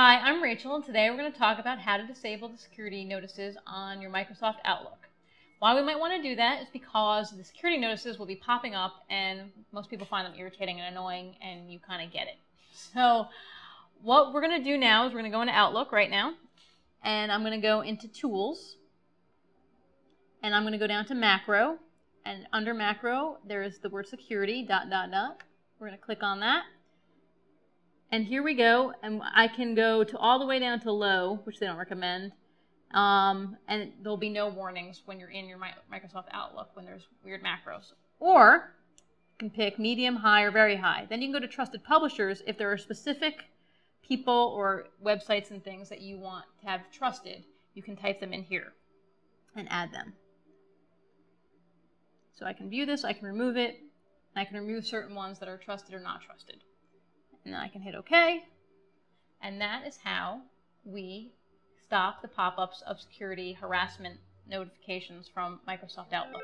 Hi, I'm Rachael, and today we're going to talk about how to disable the security notices on your Microsoft Outlook. Why we might want to do that is because the security notices will be popping up, and most people find them irritating and annoying, and you kind of get it. So, what we're going to do now is we're going to go into Outlook right now, and I'm going to go into Tools, and I'm going to go down to Macro, and under Macro, there is the word security, dot, dot, dot. We're going to click on that. And here we go, and I can go to all the way down to low, which they don't recommend. Um, and there'll be no warnings when you're in your Microsoft Outlook when there's weird macros. Or you can pick medium, high, or very high. Then you can go to trusted publishers if there are specific people or websites and things that you want to have trusted. You can type them in here and add them. So I can view this, I can remove it, I can remove certain ones that are trusted or not trusted and then I can hit OK. And that is how we stop the pop-ups of security harassment notifications from Microsoft Outlook.